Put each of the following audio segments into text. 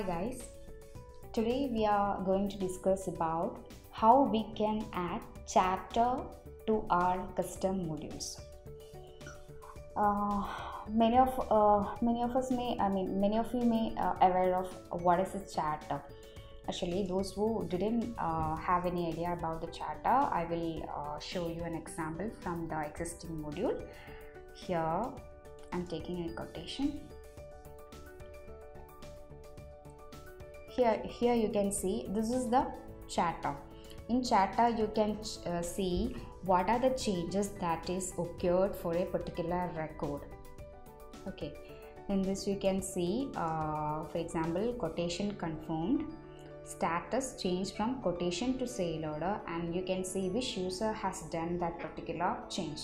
Hi guys. Today we are going to discuss about how we can add chatter to our custom modules. Uh, many of uh, many of us may I mean many of you may uh, aware of what is a chatter. Actually, those who didn't uh, have any idea about the chatter, I will uh, show you an example from the existing module. Here, I'm taking a quotation. Here here you can see this is the chatter. In chatter you can uh, see what are the changes that is occurred for a particular record. Okay. In this you can see uh, for example quotation confirmed status changed from quotation to sale order and you can see which user has done that particular change.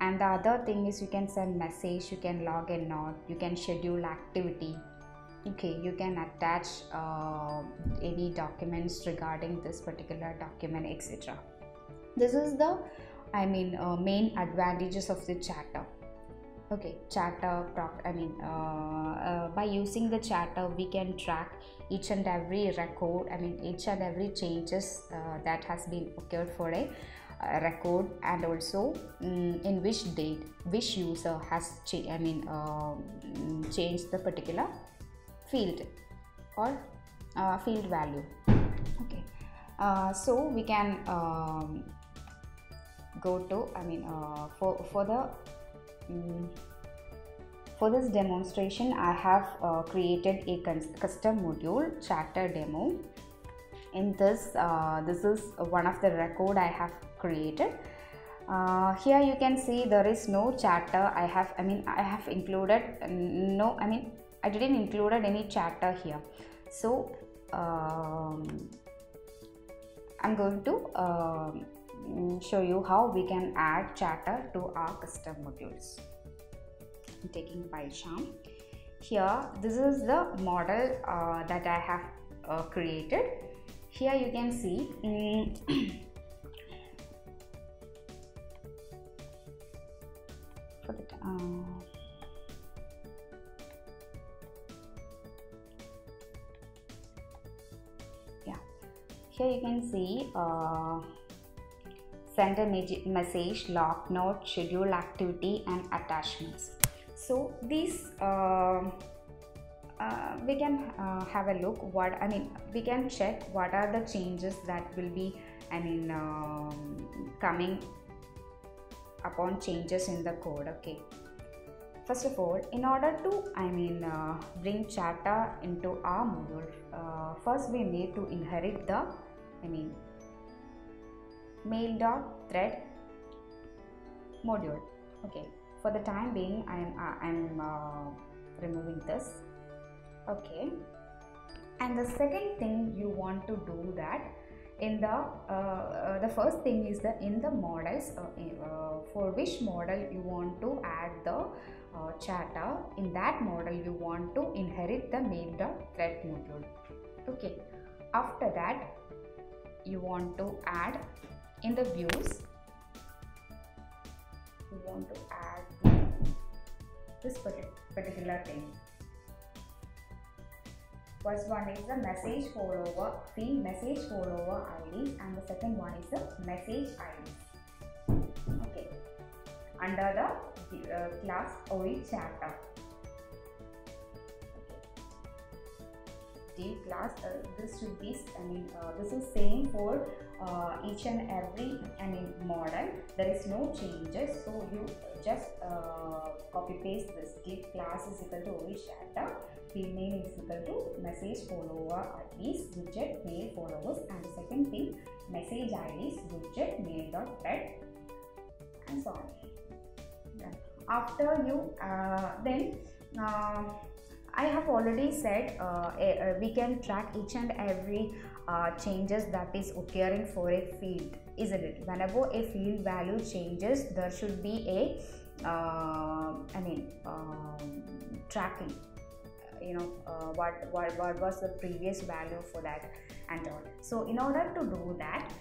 And the other thing is you can send message you can log a note you can schedule activity okay you can attach uh, any documents regarding this particular document etc this is the i mean uh, main advantages of the chatter okay chatter i mean uh, uh, by using the chatter we can track each and every record i mean each and every changes uh, that has been occurred for a record and also um, in which date which user has cha- i mean uh, changed the particular field or uh, field value. Okay. Uh, so we can um, go to i mean uh, for for the um, for this demonstration i have uh, created a custom module chatter demo. In this uh, this is one of the record i have created. Uh, here you can see there is no chatter i have i mean i have included no i mean I didn't included any chatter here. So um, I'm going to uh, show you how we can add chatter to our custom modules. I'm taking PyCharm here this is the model uh, that I have uh, created. Here you can see um, for the here you can see uh, send a message log note schedule activity and attachments. So these uh, uh, we can uh, have a look what i mean we can check what are the changes that will be i mean um, coming upon changes in the code okay? First of all in order to i mean uh, bring chatter into our module uh, first we need to inherit the I mean mail dot thread module. Okay for the time being I am uh, I am uh, removing this. Okay. And the second thing you want to do that in the uh, uh the first thing is the in the models uh, uh, for which model you want to add the chatter in that model you want to inherit the mail dot thread module. Okay. After that you want to add in the views. You want to add this particular thing. First one is the message follower field message follower id and the second one is the message id okay. Under the uh, class OE chatter class uh, this should be I mean uh, this is same for uh, each and every I mean model. There is no changes so you just uh, copy paste this. Div class is equal to chatter field name is equal to message follower IDs widget mail followers and the second thing message IDs widget mail dot pet and so on. After you uh, then uh, I have already said uh, uh, we can track each and every uh, changes that is occurring for a field isn't it? Whenever a field value changes there should be a uh, I mean um, tracking you know uh, what, what what was the previous value for that and all. So in order to do that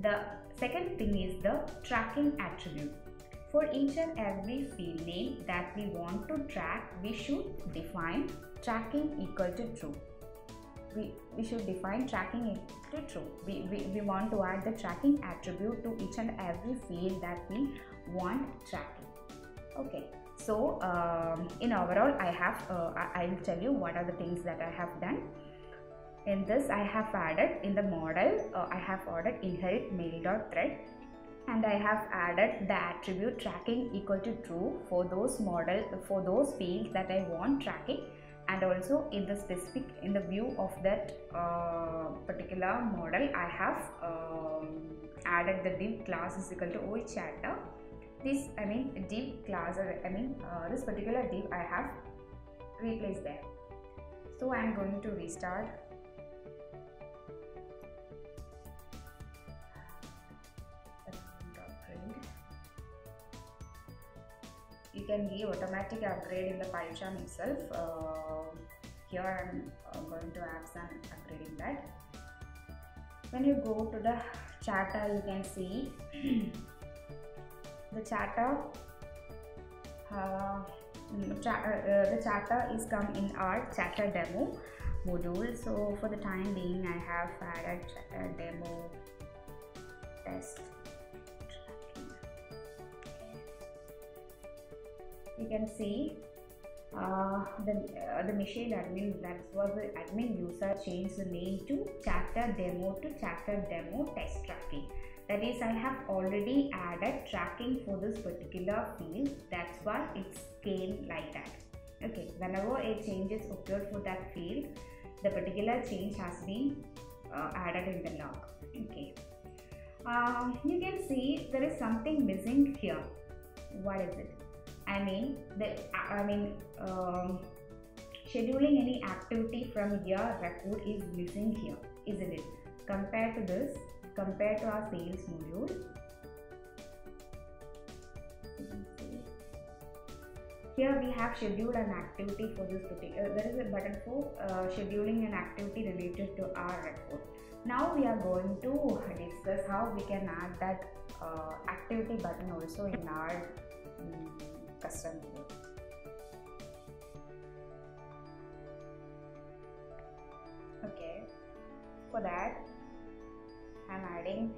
the second thing is the tracking attribute for each and every field name that we want to track, we should define tracking equal to true. we, we should define tracking equal to true. We, we, we want to add the tracking attribute to each and every field that we want tracking. Okay, so um, in overall, I have uh, I, I will tell you what are the things that I have done. In this, I have added in the model, uh, I have added inherit mail dot thread and I have added the attribute tracking equal to true for those model for those fields that I want tracking. And also in the specific in the view of that uh, particular model I have um, added the div class is equal to o chatter this I mean div class or I mean uh, this particular div I have replaced there. So I am going to restart you can give automatic upgrade in the PyCharm itself. Uh, here I'm uh, going to add some upgrading that. When you go to the chatter, you can see the chatter. Uh, cha uh, the chatter is come in our chatter demo module. So for the time being, I have added chatter demo you can see uh, the uh, the Mitchell admin that was the admin user changed the name to chatter demo to chatter demo test tracking. That is i have already added tracking for this particular field. That's why it came like that. Okay whenever a change is occurred for that field the particular change has been uh, added in the log. Okay. Um, you can see there is something missing here. What is it I mean the I mean um, scheduling any activity from your record is missing here isn't it? Compared to this compared to our sales module. Here we have scheduled an activity for this particular uh, there is a button for uh, scheduling an activity related to our record. Now we are going to discuss how we can add that uh, activity button also in our um, custom code. Okay, for that I'm adding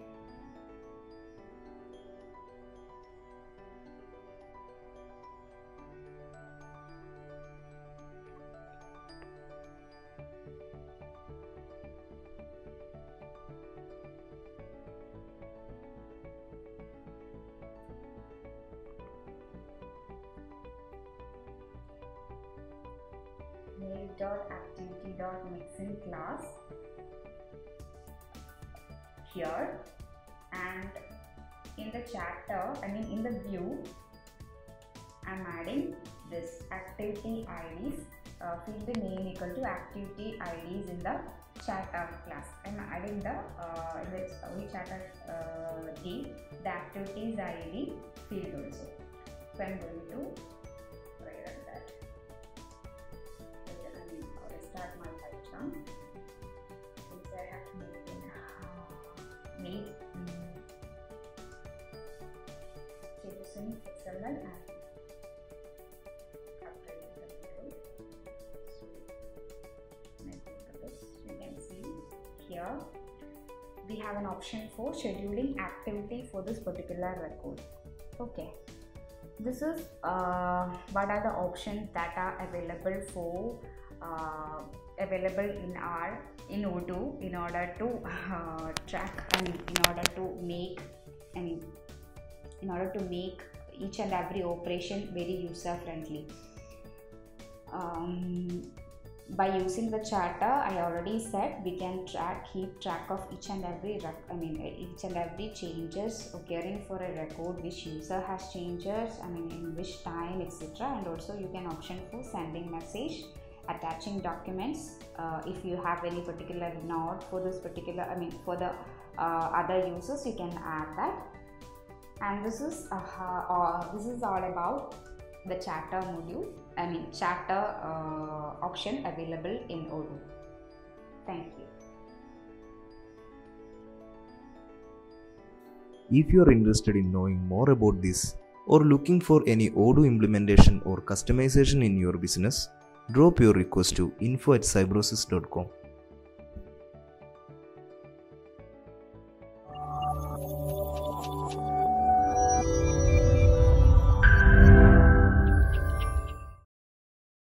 mail.activity.mixin class. Here. And in the chatter I mean in the view I'm adding this activity IDs uh, field the name equal to activity IDs in the chatter class. I'm adding the uh, in the uh, chatter uh, the activities ID field also. So I'm going to using the. So see here we have an option for scheduling activity for this particular record. Okay this is uh, what are the options that are available for uh, available in our in Odoo in order to uh, track and in order to make and in order to make each and every operation very user friendly. Um, by using the chatter i already said we can track keep track of each and every i mean each and every changes occurring for a record which user has changes i mean in which time etc and also you can option for sending message attaching documents uh, if you have any particular node for this particular i mean for the uh, other users you can add that and this is uh, uh this is all about the chatter module i mean chatter uh, option available in odoo thank you if you are interested in knowing more about this or looking for any odoo implementation or customization in your business drop your request to info at cybrosys.com.